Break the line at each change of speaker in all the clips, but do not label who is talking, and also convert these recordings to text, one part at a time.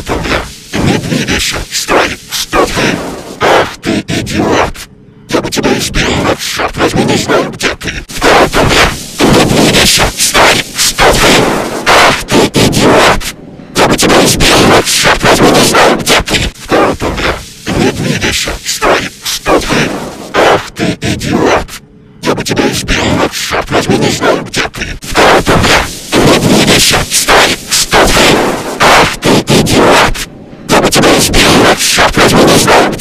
Кто-то, бля, не двигайся, стой, стоп, ах ты идиот! Я бы тебя избил, но черт возьми, не знаю, где ты. Кто-то, бля, не двигайся, стой, стоп, ах ты идиот! Я бы тебя избил, но черт возьми, не знаю, Shepherds with his name.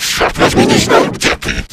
Черт возьми, не знаю, где ты.